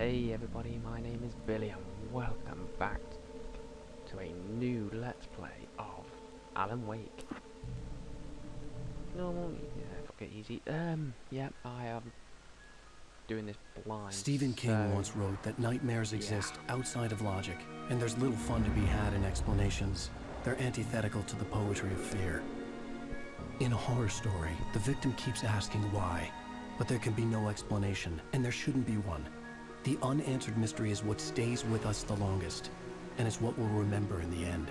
Hey everybody, my name is Billy and welcome back to a new Let's Play of Alan Wake. Normal, yeah, fuck it, easy. Um, yep, I am doing this blind. Stephen King so- once wrote that nightmares Yeah. exist outside of logic, and there's little fun to be had in explanations. They're antithetical to the poetry of fear. In a horror story, the victim keeps asking why, but there can be no explanation, and there shouldn't be one. The unanswered mystery is what stays with us the longest, and it's what we'll remember in the end.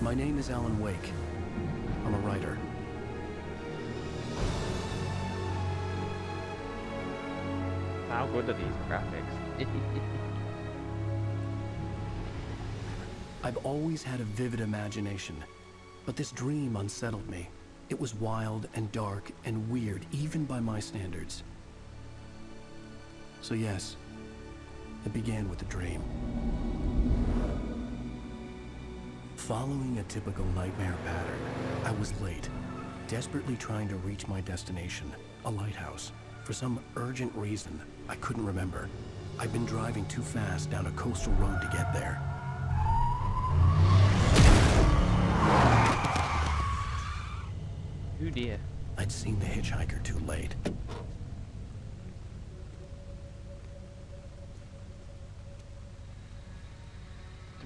My name is Alan Wake. I'm a writer. How good are these graphics? I've always had a vivid imagination, but this dream unsettled me. It was wild and dark and weird, even by my standards. So yes, it began with a dream. Following a typical nightmare pattern, I was late, desperately trying to reach my destination, a lighthouse. For some urgent reason, I couldn't remember. I'd been driving too fast down a coastal road to get there. Who dear? I'd seen the hitchhiker too late.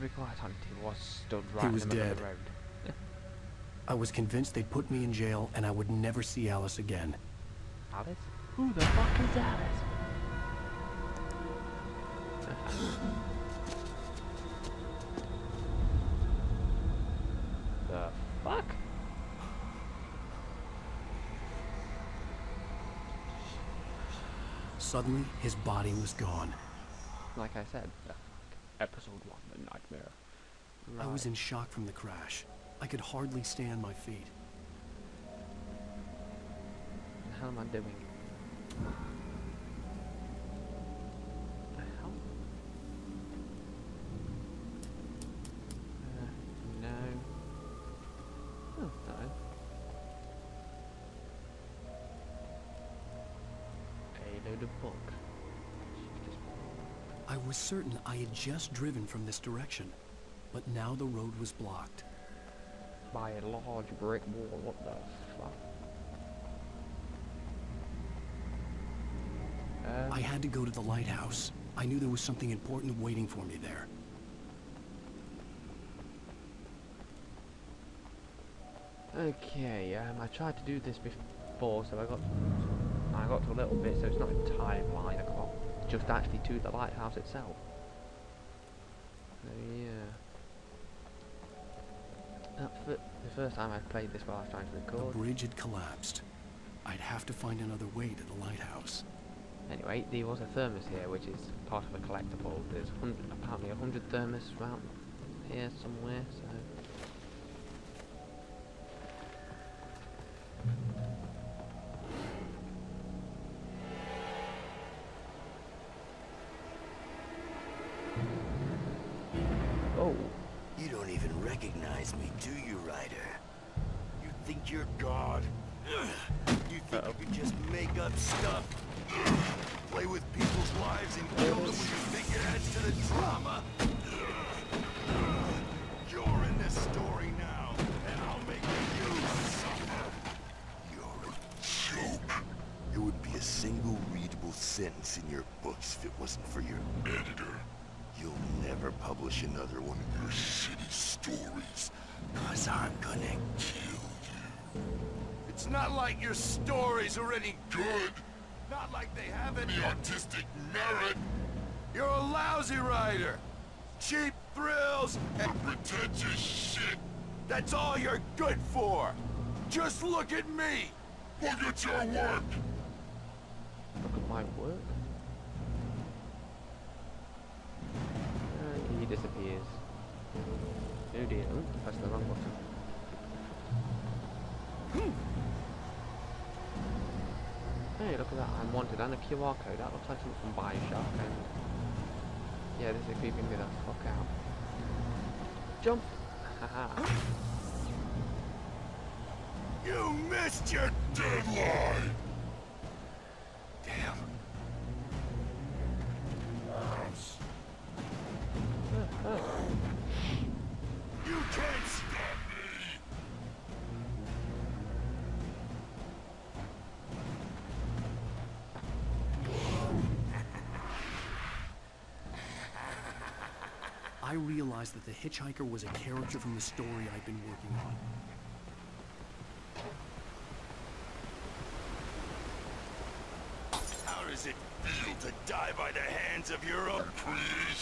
To be quite honest, he was stood right was in the middle of dead. the road. I was convinced they'd put me in jail and I would never see Alice again. Alice? Who the fuck is Alice? the fuck? Suddenly, his body was gone. Like I said, the fuck. Episode one, the nightmare. I was in shock from the crash. I could hardly stay on my feet. What the hell am I doing? The hell? Uh, no. Oh, no. A load of book. I was certain I had just driven from this direction, but now the road was blocked. By a large brick wall, what the fuck? Um, I had to go to the lighthouse. I knew there was something important waiting for me there. Okay, um, I tried to do this before, so I got I got to a little bit, so it's not entirely blind. Just actually to the lighthouse itself. So yeah, uh, that's the, the first time I've played this while I was trying to The bridge had collapsed. I'd have to find another way to the lighthouse. Anyway, there was a thermos here, which is part of a collectible. There's hun- apparently a hundred thermos around here somewhere, so. Play with people's lives and kill them when you think it adds to the drama? You're in this story now, and I'll make you suffer. You're a joke. There would be a single readable sentence in your books if it wasn't for your editor. You'll never publish another one of your shitty stories, cause I'm gonna kill you. It's not like your stories are any good. Not like they have any artistic merit. You're a lousy writer. Cheap thrills and pretentious shit. That's all you're good for. Just look at me. Look at your work. look at my work. And he disappears. Oh dear, pressed the wrong button. Hmm. Hey, look at that, I'm wanted, and a QR code, that looks like something from Bioshock, and... Yeah, this is creeping me the fuck out. Jump! Haha. You missed your deadline. Realized that the hitchhiker was a character from the story I'd been working on. How does it feel to die by the hands of your own creation?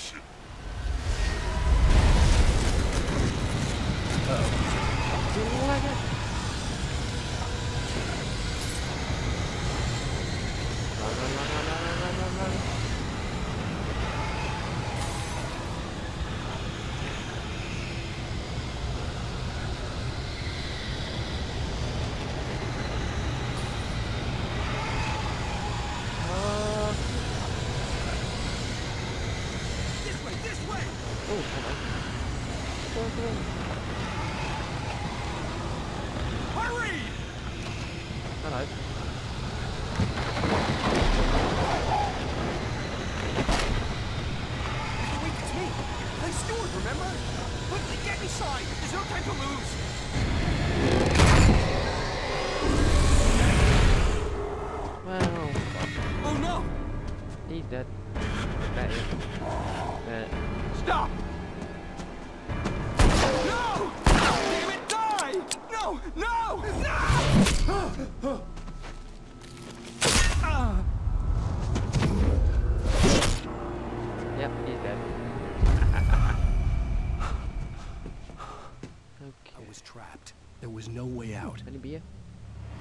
Trapped. There was no way out. Any beer?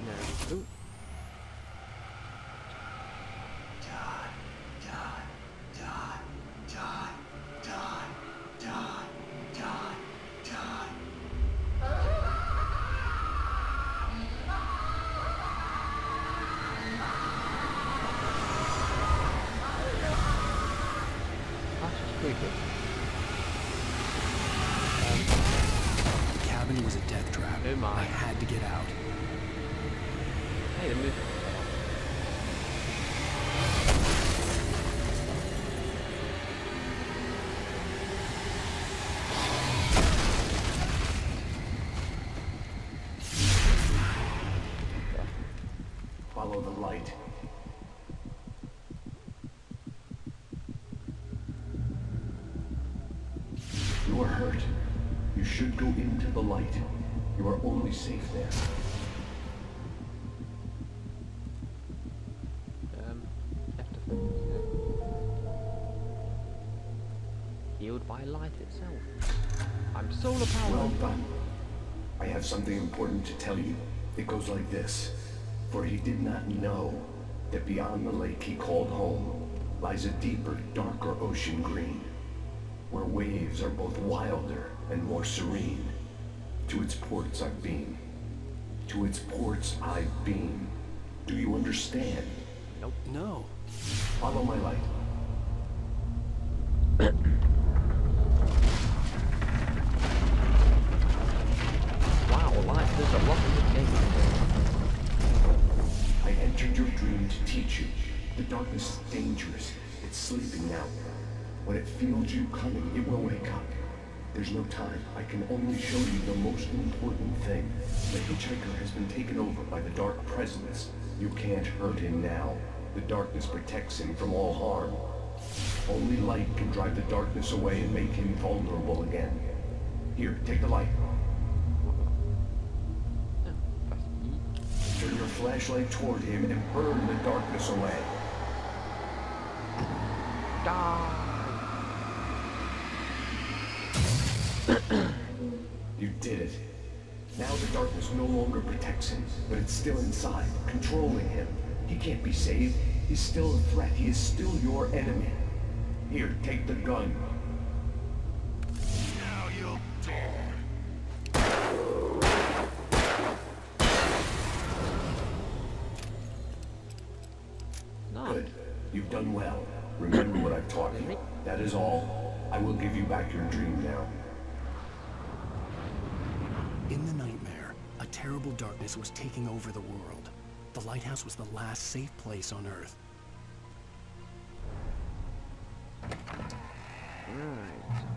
No. Ooh. Light. You are hurt. You should go into the light. You are only safe there. Um, things. Healed by light itself. I'm solar Well powered. done. I have something important to tell you. It goes like this. For he did not know that beyond the lake he called home lies a deeper, darker ocean green, where waves are both wilder and more serene. To its ports I've been. To its ports I've been. Do you understand? No. Follow my light. Wow, light. There's a lot game. I teach you. The darkness is dangerous. It's sleeping now. When it feels you coming, it will wake up. There's no time. I can only show you the most important thing. The hitchhiker has been taken over by the dark presence. You can't hurt him now. The darkness protects him from all harm. Only light can drive the darkness away and make him vulnerable again. Here, take the light. Flashlight toward him and burn the darkness away. Die. You did it. Now the darkness no longer protects him, but it's still inside, controlling him. He can't be saved. He's still a threat. He is still your enemy. Here, take the gun. Terrible darkness was taking over the world. The lighthouse was the last safe place on Earth. Right.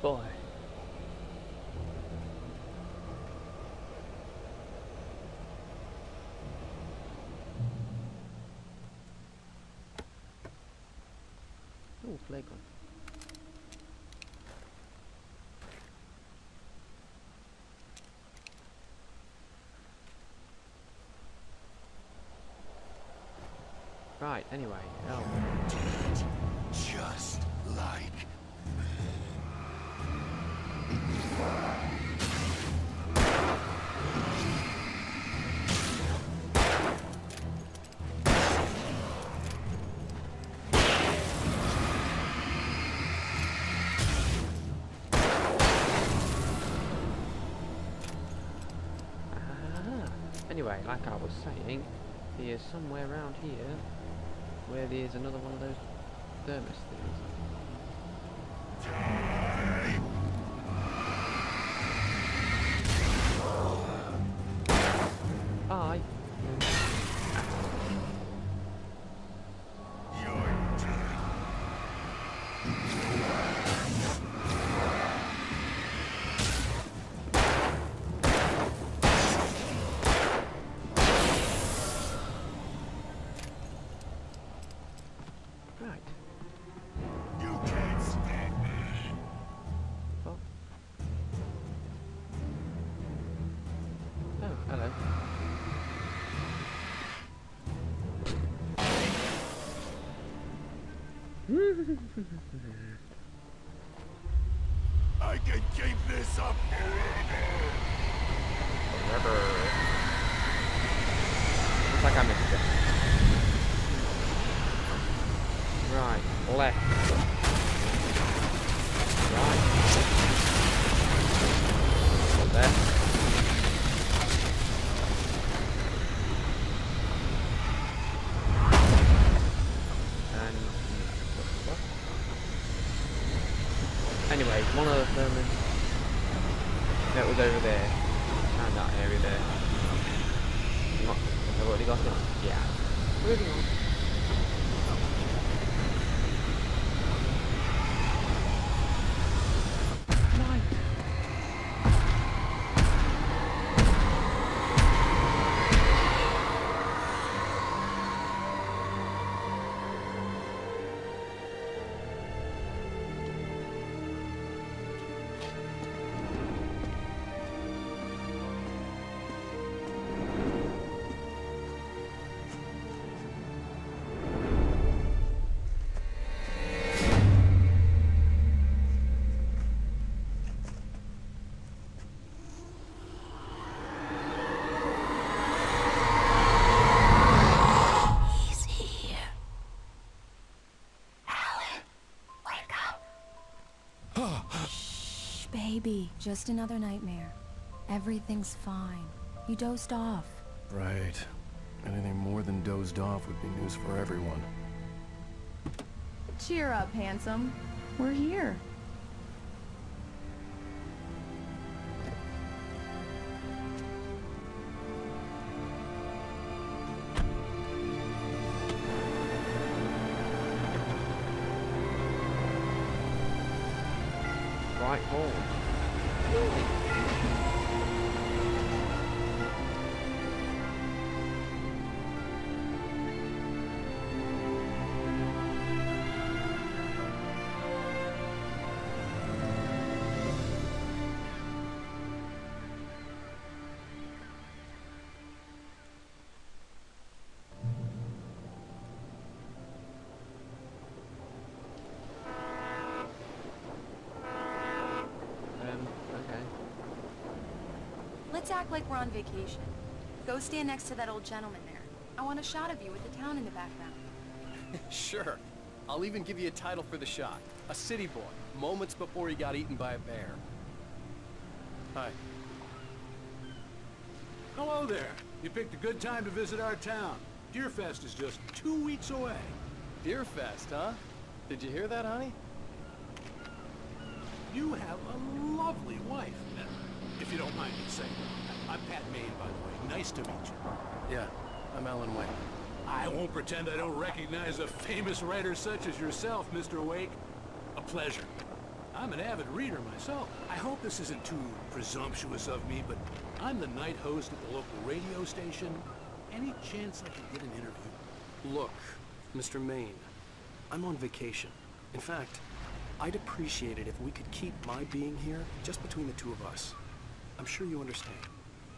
Boy. Oh, gun. Right, anyway, oh. Just like. Ah, anyway, like I was saying, he is somewhere around here where there's another one of those thermos things. I can keep this up Forever. Looks like I missed it. Right, left. Right. Left. And what the fuck? Anyway, one of the thermos that was over there. Around that area there. Not, have I already got it? Yeah. Moving on. Shh, baby. Just another nightmare. Everything's fine. You dozed off. Right. Anything more than dozed off would be news for everyone. Cheer up, handsome. We're here. Right hole. Let's act like we're on vacation. Go stand next to that old gentleman there. I want a shot of you with the town in the background. Sure. I'll even give you a title for the shot. A city boy, moments before he got eaten by a bear. Hi. Hello there. You picked a good time to visit our town. Deerfest is just two weeks away. Deerfest, huh? Did you hear that, honey? You have a lovely wife, if you don't mind me saying. I'm Pat Maine, by the way. Nice to meet you. Yeah, I'm Alan Wake. I won't pretend I don't recognize a famous writer such as yourself, Mr. Wake. A pleasure. I'm an avid reader myself. I hope this isn't too presumptuous of me, but I'm the night host at the local radio station. Any chance I could get an interview? Look, Mr. Maine, I'm on vacation. In fact, I'd appreciate it if we could keep my being here just between the two of us. I'm sure you understand.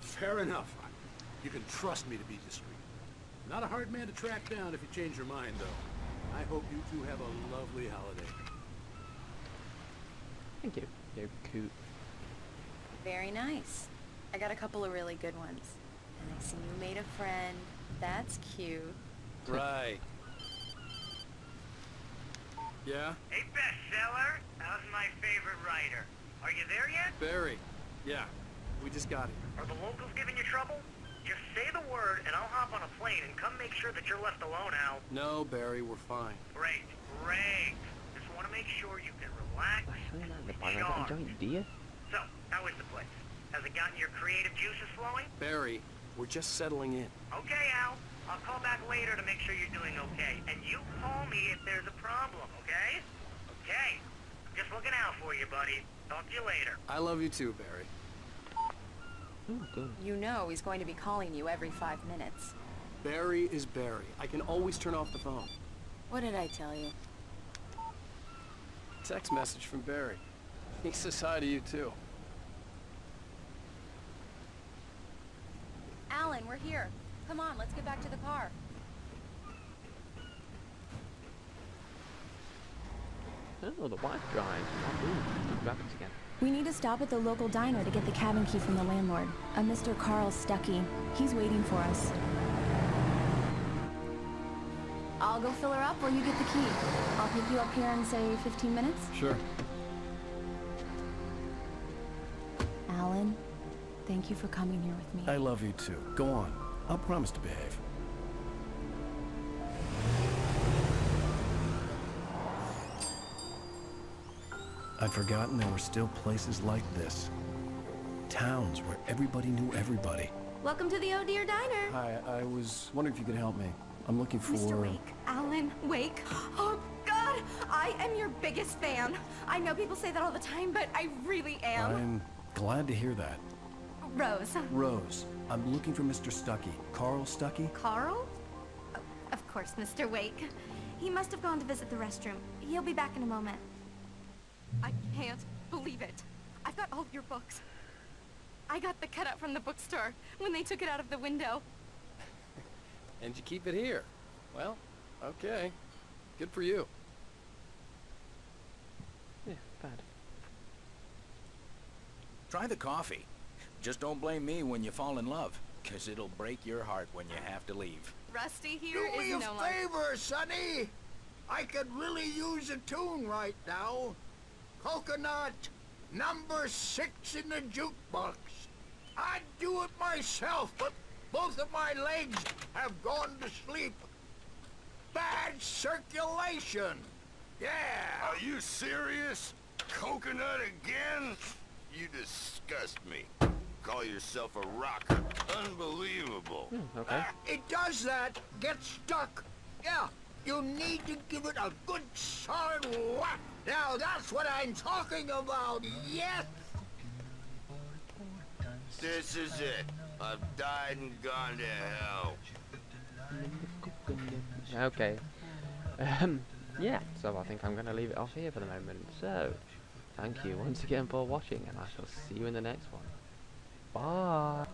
Fair enough. You can trust me to be discreet. Not a hard man to track down if you change your mind, though. I hope you two have a lovely holiday. Thank you. You coot. Very nice. I got a couple of really good ones. And I see you made a friend. That's cute. Right. Yeah? Hey, bestseller. How's my favorite writer? Are you there yet? Barry. Yeah. We just got it. Are the locals giving you trouble? Just say the word, and I'll hop on a plane and come make sure that you're left alone, Al. No, Barry, we're fine. Great, great. Just want to make sure you can relax Basta and nada, pá, não recharge. enjoy dia. So, how is the place? Has it gotten your creative juices flowing? Barry, we're just settling in. Okay, Al. I'll call back later to make sure you're doing okay. And you call me if there's a problem, okay? Okay. Just looking out for you, buddy. Talk to you later. I love you too, Barry. Oh, good. You know he's going to be calling you every five minutes. Barry is Barry. I can always turn off the phone. What did I tell you? Text message from Barry. He says hi to you too. Alan, we're here. Come on, let's get back to the car. Oh, the wife drives. Oh, ooh, rabbits again. We need to stop at the local diner to get the cabin key from the landlord, a Mr. Carl Stucky. He's waiting for us. I'll go fill her up or you get the key. I'll pick you up here in, say, 15 minutes. Sure. Alan, thank you for coming here with me. I love you too. Go on. I'll promise to behave. I'd forgotten there were still places like this. Towns where everybody knew everybody. Welcome to the Oh Deer Diner. Hi, I was wondering if you could help me. I'm looking for... Mr. Wake, Alan Wake. Oh, God, I am your biggest fan. I know people say that all the time, but I really am. I'm glad to hear that. Rose. Rose, I'm looking for Mr. Stucky. Carl Stucky? Carl? Oh, of course, Mr. Wake. He must have gone to visit the restroom. He'll be back in a moment. I can't believe it. I've got all your books. I got the cutout from the bookstore when they took it out of the window. And you keep it here. Well, okay. Good for you. Yeah, bad. Try the coffee. Just don't blame me when you fall in love, 'cause it'll break your heart when you have to leave. Rusty here Do is me a no longer... favor, Sonny. I could really use a tune right now. Coconut, number six in the jukebox. I'd do it myself, but both of my legs have gone to sleep. Bad circulation. Yeah. Are you serious? Coconut again? You disgust me. Call yourself a rocker. Unbelievable. Okay. Uh, it does that. Get stuck. Yeah. You need to give it a good solid whack. Now that's what I'm talking about. Yes. This is it. I've died and gone to hell. Okay. Um, yeah, so I think I'm going to leave it off here for the moment. So, thank you once again for watching, and I shall see you in the next one. Bye.